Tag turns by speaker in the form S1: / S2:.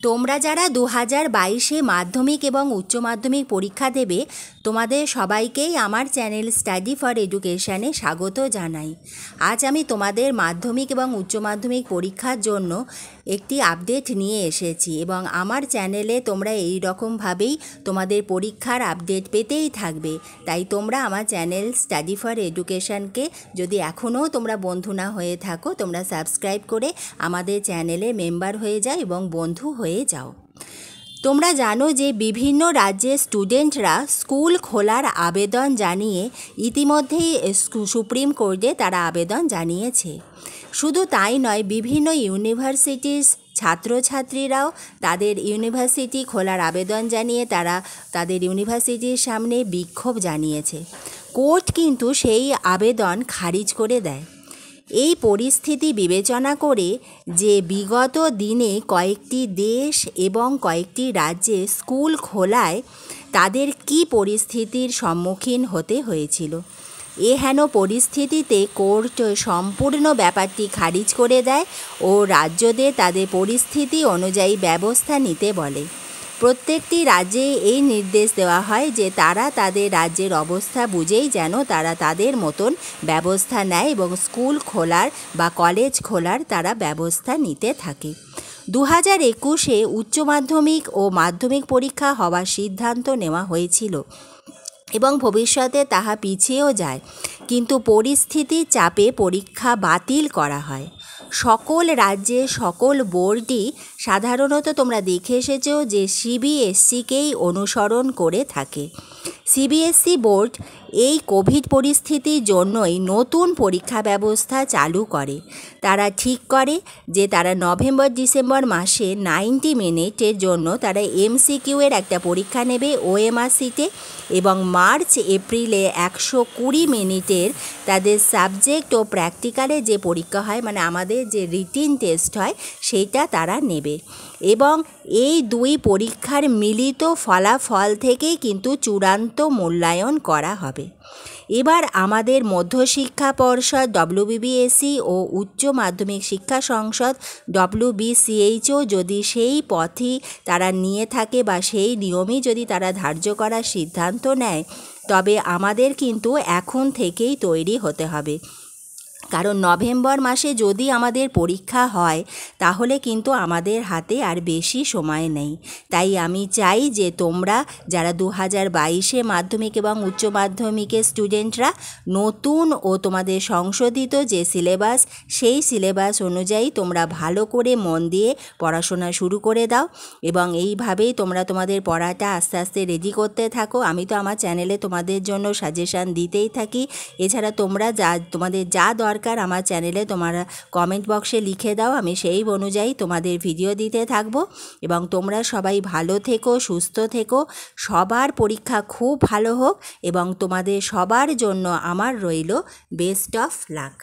S1: তোমরা যারা দু হাজার বাইশে মাধ্যমিক এবং উচ্চ মাধ্যমিক পরীক্ষা দেবে, তোমাদের সবাইকেই আমার চ্যানেল স্টাডি ফর এডুকেশানে স্বাগত জানাই। আজ আমি তোমাদের মাধ্যমিক এবং উচ্চ মাধ্যমিক পরীক্ষার জন্য একটি আপডেট নিয়ে এসেছি এবং আমার চ্যানেলে তোমরা এই রকমভাবেই তোমাদের পরীক্ষার আপডেট পেতেই থাকবে। তাই তোমরা আমার চ্যানেল স্টাডি ফর এডুকেশানকে যদি এখনও তোমরা বন্ধু না হয়ে থাকো, তোমরা সাবস্ক্রাইব করে আমাদের চ্যানেলে মেম্বার হয়ে যাও এবং বন্ধু হয়ে যাও। তোমরা জানো যে বিভিন্ন রাজ্যের স্টুডেন্টরা স্কুল খোলার আবেদন জানিয়ে ইতিমধ্যেই সুপ্রিম কোর্টে তারা আবেদন জানিয়েছে। শুধু তাই নয়, বিভিন্ন ইউনিভার্সিটির ছাত্রছাত্রীরাও তাদের ইউনিভার্সিটি খোলার আবেদন জানিয়ে তারা তাদের ইউনিভার্সিটির সামনে বিক্ষোভ জানিয়েছে। কোর্ট কিন্তু সেই আবেদন খারিজ করে দেয়। এই পরিস্থিতি বিবেচনা করে যে বিগত দিনে কয়েকটি দেশ এবং কয়েকটি রাজ্যে স্কুল খোলায় তাদের কী পরিস্থিতির সম্মুখীন হতে হয়েছিল? এ হেন পরিস্থিতিতে কোর্ট সম্পূর্ণ ব্যাপারটি খারিজ করে দেয় ও রাজ্যদের তাদের পরিস্থিতি অনুযায়ী ব্যবস্থা নিতে বলে। প্রত্যেকটি রাজ্যে এই নির্দেশ দেওয়া হয় যে তারা তাদের রাজ্যের অবস্থা বুঝেই যেন তারা তাদের মতন ব্যবস্থা নেয় এবং স্কুল খোলার বা কলেজ খোলার তারা ব্যবস্থা নিতে থাকে। দু হাজার একুশে উচ্চ মাধ্যমিক ও মাধ্যমিক পরীক্ষা হওয়ার সিদ্ধান্ত নেওয়া হয়েছিল এবং ভবিষ্যতে তাহা পিছিয়েও যায়। কিন্তু পরিস্থিতির চাপে পরীক্ষা বাতিল করা হয়। সকল রাজ্যে সকল বোর্ডই সাধারণত তোমরা দেখে এসেছ যে সিবিএসসিকেই অনুসরণ করে থাকে। সিবিএসসি বোর্ড এই কোভিড পরিস্থিতির জন্যই নতুন পরীক্ষা ব্যবস্থা চালু করে। তারা ঠিক করে যে তারা নভেম্বর, ডিসেম্বর মাসে নাইনটি মিনিটের জন্য তারা এমসিকিউ এর একটা পরীক্ষা নেবে ওএমআর সিটে এবং মার্চ, এপ্রিলে একশো কুড়ি মিনিটের তাদের সাবজেক্ট ও প্র্যাকটিক্যালে যে পরীক্ষা হয় মানে আমাদের যে রিটিন টেস্ট হয় সেইটা তারা নেবে। এবং এই দুই পরীক্ষার মিলিত ফলাফল থেকেই কিন্তু চূড়ান্ত মূল্যায়ন করা হবে। এবার আমাদের মধ্যশিক্ষা পর্ষদ ডব্লিউবিবিএসি ও উচ্চ মাধ্যমিক শিক্ষা সংসদ ডব্লিউবিসিএইচও যদি সেই পথই তারা নিয়ে থাকে বা সেই নিয়মই যদি তারা ধার্য করার সিদ্ধান্ত নেয়, তবে আমাদের কিন্তু এখন থেকেই তৈরি হতে হবে। কারণ নভেম্বর মাসে যদি আমাদের পরীক্ষা হয়, তাহলে কিন্তু আমাদের হাতে আর বেশি সময় নেই। তাই আমি চাই যে তোমরা, যারা দু হাজার বাইশে মাধ্যমিক এবং উচ্চ মাধ্যমিকের স্টুডেন্টরা, নতুন ও তোমাদের সংশোধিত যে সিলেবাস, সেই সিলেবাস অনুযায়ী তোমরা ভালো করে মন দিয়ে পড়াশোনা শুরু করে দাও এবং এইভাবেই তোমরা তোমাদের পড়াটা আস্তে আস্তে রেডি করতে থাকো। আমি তো আমার চ্যানেলে তোমাদের জন্য সাজেশান দিতেই থাকি। এছাড়া তোমরা যা, তোমাদের যা দরকার, আমার চ্যানেলে তোমরা কমেন্ট বক্সে লিখে দাও, আমি সেই অনুযায়ী তোমাদের ভিডিও দিতে থাকব। এবং তোমরা সবাই ভালো থেকো, সুস্থ থেকো, সবার পরীক্ষা খুব ভালো হোক, এবং তোমাদের সবার জন্য আমার রইল বেস্ট অফ লাক